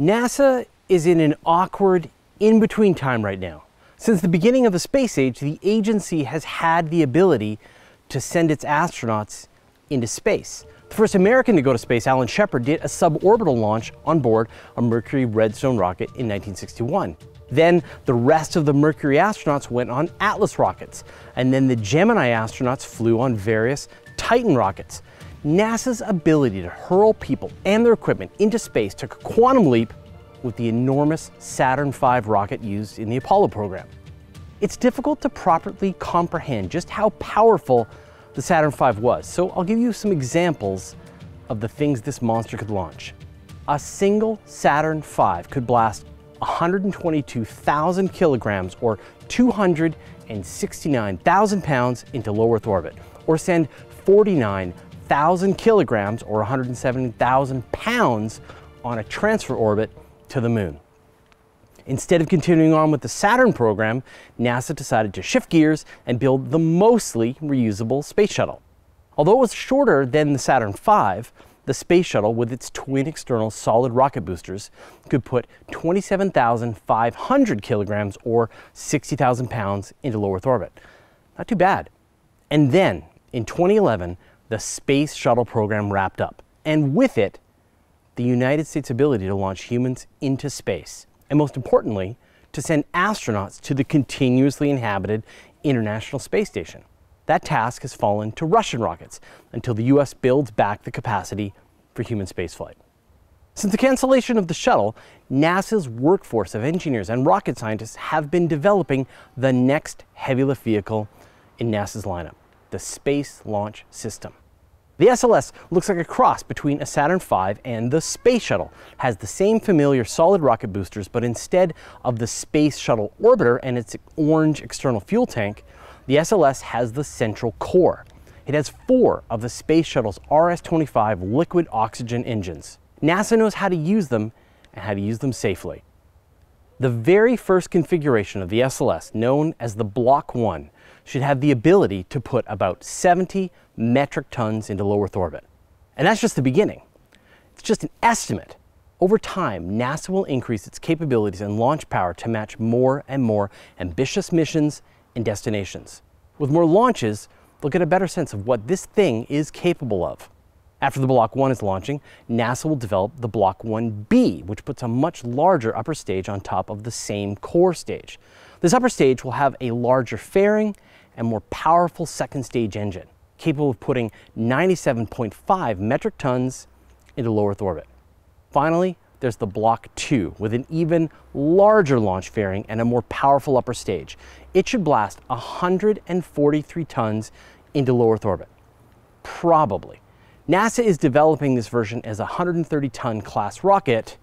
NASA is in an awkward in-between time right now. Since the beginning of the space age, the agency has had the ability to send its astronauts into space. The first American to go to space, Alan Shepard, did a suborbital launch on board a Mercury Redstone rocket in 1961. Then the rest of the Mercury astronauts went on Atlas rockets, and then the Gemini astronauts flew on various Titan rockets. NASA's ability to hurl people and their equipment into space took a quantum leap with the enormous Saturn V rocket used in the Apollo program. It's difficult to properly comprehend just how powerful the Saturn V was, so I'll give you some examples of the things this monster could launch. A single Saturn V could blast 122,000 kilograms or 269,000 pounds into low Earth orbit, or send 49 1,000 kilograms or 170,000 pounds on a transfer orbit to the moon. Instead of continuing on with the Saturn program, NASA decided to shift gears and build the mostly reusable space shuttle. Although it was shorter than the Saturn V, the space shuttle with its twin external solid rocket boosters could put 27,500 kilograms or 60,000 pounds into low Earth orbit. Not too bad. And then in 2011, the Space Shuttle program wrapped up, and with it, the United States' ability to launch humans into space, and most importantly, to send astronauts to the continuously inhabited International Space Station. That task has fallen to Russian rockets until the US builds back the capacity for human spaceflight. Since the cancellation of the shuttle, NASA's workforce of engineers and rocket scientists have been developing the next heavy lift vehicle in NASA's lineup, the Space Launch System. The SLS looks like a cross between a Saturn V and the Space Shuttle. Has the same familiar solid rocket boosters, but instead of the Space Shuttle orbiter and its orange external fuel tank, the SLS has the central core. It has four of the Space Shuttle's RS-25 liquid oxygen engines. NASA knows how to use them and how to use them safely. The very first configuration of the SLS, known as the Block 1, should have the ability to put about 70 metric tons into low Earth orbit. And that's just the beginning. It's just an estimate. Over time, NASA will increase its capabilities and launch power to match more and more ambitious missions and destinations. With more launches, they'll get a better sense of what this thing is capable of. After the Block 1 is launching, NASA will develop the Block 1B, which puts a much larger upper stage on top of the same core stage. This upper stage will have a larger fairing and more powerful second stage engine, capable of putting 97.5 metric tons into low Earth orbit. Finally, there's the Block 2 with an even larger launch fairing and a more powerful upper stage. It should blast 143 tons into low Earth orbit. Probably. NASA is developing this version as a 130 ton class rocket,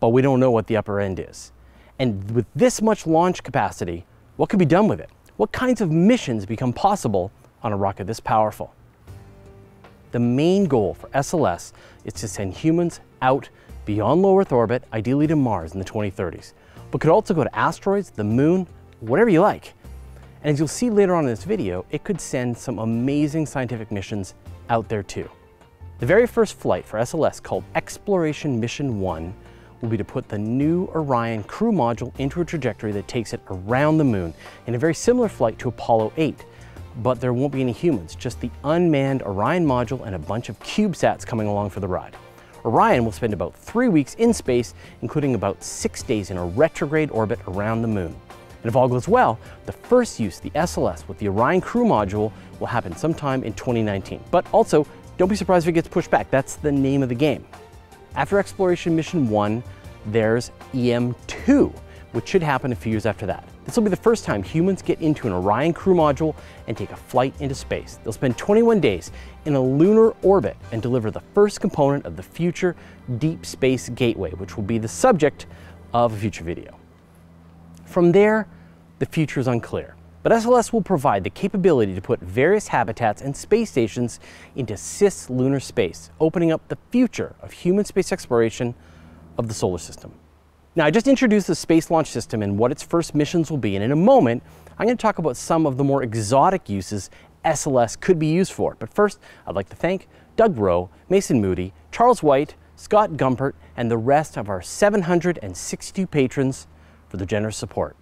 but we don't know what the upper end is. And with this much launch capacity, what could be done with it? What kinds of missions become possible on a rocket this powerful? The main goal for SLS is to send humans out beyond low Earth orbit, ideally to Mars in the 2030s, but could also go to asteroids, the moon, whatever you like. And as you'll see later on in this video, it could send some amazing scientific missions out there too. The very first flight for SLS called Exploration Mission 1 will be to put the new Orion crew module into a trajectory that takes it around the moon in a very similar flight to Apollo 8. But there won't be any humans, just the unmanned Orion module and a bunch of CubeSats coming along for the ride. Orion will spend about three weeks in space, including about six days in a retrograde orbit around the moon. And if all goes well, the first use of the SLS with the Orion crew module will happen sometime in 2019. But also, don't be surprised if it gets pushed back. That's the name of the game. After Exploration Mission 1, there's EM2, which should happen a few years after that. This will be the first time humans get into an Orion crew module and take a flight into space. They'll spend 21 days in a lunar orbit and deliver the first component of the future Deep Space Gateway, which will be the subject of a future video. From there, the future is unclear. But SLS will provide the capability to put various habitats and space stations into cis-lunar space, opening up the future of human space exploration of the solar system. Now, I just introduced the Space Launch System and what its first missions will be, and in a moment, I'm going to talk about some of the more exotic uses SLS could be used for. But first, I'd like to thank Doug Rowe, Mason Moody, Charles White, Scott Gumpert, and the rest of our 762 patrons for their generous support.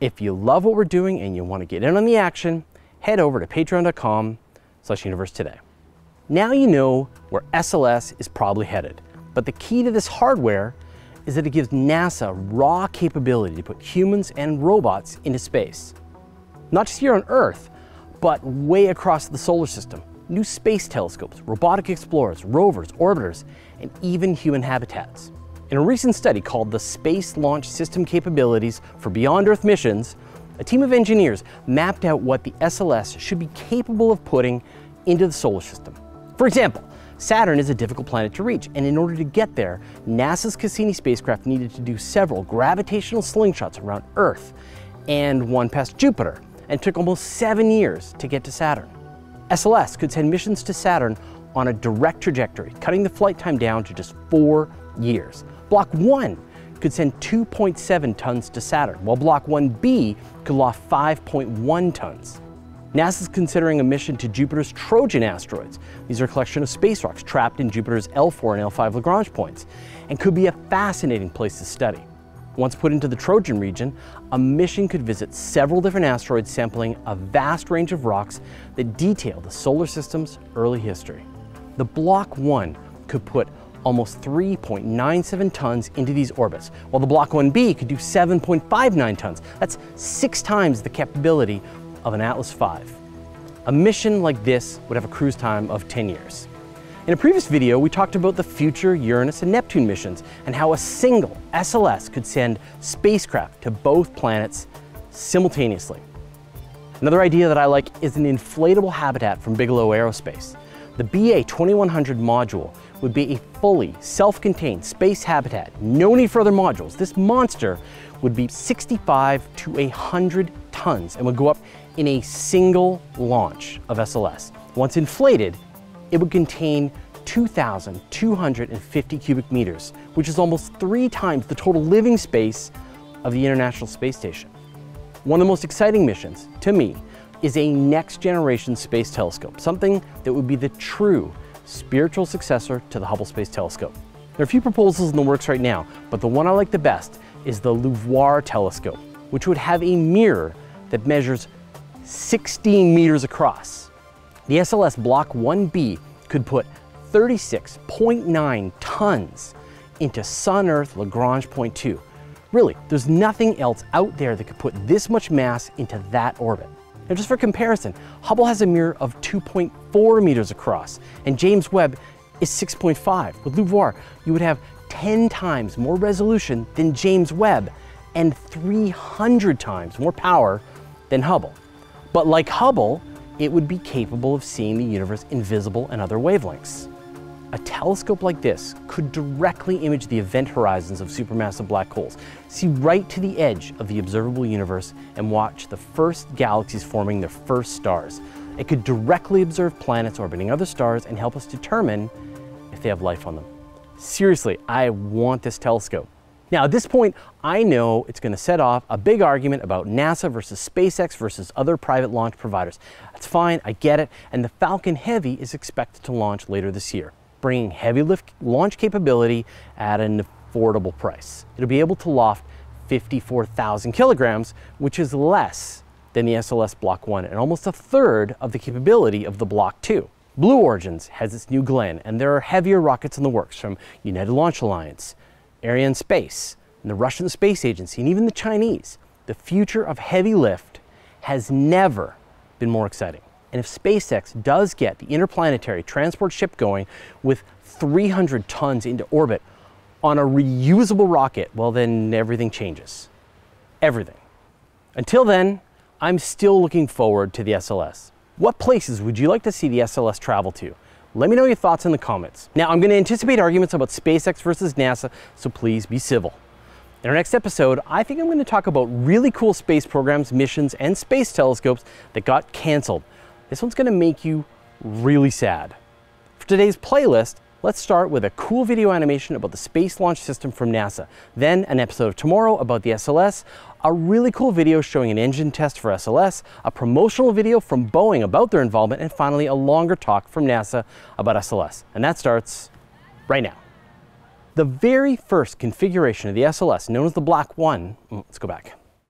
If you love what we're doing and you want to get in on the action, head over to patreon.com slash universe today. Now you know where SLS is probably headed, but the key to this hardware is that it gives NASA raw capability to put humans and robots into space. Not just here on Earth, but way across the solar system. New space telescopes, robotic explorers, rovers, orbiters, and even human habitats. In a recent study called the Space Launch System Capabilities for Beyond Earth Missions, a team of engineers mapped out what the SLS should be capable of putting into the solar system. For example, Saturn is a difficult planet to reach, and in order to get there, NASA's Cassini spacecraft needed to do several gravitational slingshots around Earth and one past Jupiter, and took almost seven years to get to Saturn. SLS could send missions to Saturn on a direct trajectory, cutting the flight time down to just four years. Block 1 could send 2.7 tons to Saturn, while Block 1b could loft 5.1 tons. NASA is considering a mission to Jupiter's Trojan asteroids. These are a collection of space rocks trapped in Jupiter's L4 and L5 Lagrange points, and could be a fascinating place to study. Once put into the Trojan region, a mission could visit several different asteroids sampling a vast range of rocks that detail the solar system's early history. The Block 1 could put almost 3.97 tons into these orbits, while the Block 1B could do 7.59 tons. That's six times the capability of an Atlas V. A mission like this would have a cruise time of 10 years. In a previous video, we talked about the future Uranus and Neptune missions and how a single SLS could send spacecraft to both planets simultaneously. Another idea that I like is an inflatable habitat from Bigelow Aerospace. The BA 2100 module would be a fully self-contained space habitat, no need for other modules. This monster would be 65 to 100 tons and would go up in a single launch of SLS. Once inflated, it would contain 2,250 cubic meters, which is almost three times the total living space of the International Space Station. One of the most exciting missions, to me, is a next generation space telescope, something that would be the true spiritual successor to the Hubble Space Telescope. There are a few proposals in the works right now, but the one I like the best is the LUVOIR telescope, which would have a mirror that measures 16 meters across. The SLS Block 1B could put 36.9 tons into Sun-Earth Lagrange Point 2. Really, there's nothing else out there that could put this much mass into that orbit. Now just for comparison, Hubble has a mirror of 2.4 meters across, and James Webb is 6.5. With LUVOIR, you would have 10 times more resolution than James Webb and 300 times more power than Hubble. But like Hubble, it would be capable of seeing the universe in visible and other wavelengths. A telescope like this could directly image the event horizons of supermassive black holes, see right to the edge of the observable universe, and watch the first galaxies forming their first stars. It could directly observe planets orbiting other stars and help us determine if they have life on them. Seriously, I want this telescope. Now, at this point, I know it's going to set off a big argument about NASA versus SpaceX versus other private launch providers. That's fine, I get it, and the Falcon Heavy is expected to launch later this year bringing heavy lift launch capability at an affordable price. It'll be able to loft 54,000 kilograms, which is less than the SLS Block 1 and almost a third of the capability of the Block 2. Blue Origins has its new Glenn, and there are heavier rockets in the works from United Launch Alliance, Arianespace, and the Russian Space Agency, and even the Chinese. The future of heavy lift has never been more exciting. And if SpaceX does get the interplanetary transport ship going with 300 tons into orbit on a reusable rocket, well, then everything changes. Everything. Until then, I'm still looking forward to the SLS. What places would you like to see the SLS travel to? Let me know your thoughts in the comments. Now, I'm going to anticipate arguments about SpaceX versus NASA, so please be civil. In our next episode, I think I'm going to talk about really cool space programs, missions, and space telescopes that got canceled. This one's gonna make you really sad. For today's playlist, let's start with a cool video animation about the Space Launch System from NASA. Then an episode of tomorrow about the SLS, a really cool video showing an engine test for SLS, a promotional video from Boeing about their involvement, and finally a longer talk from NASA about SLS. And that starts right now. The very first configuration of the SLS, known as the Black 1, mm, let's go back.